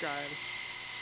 God.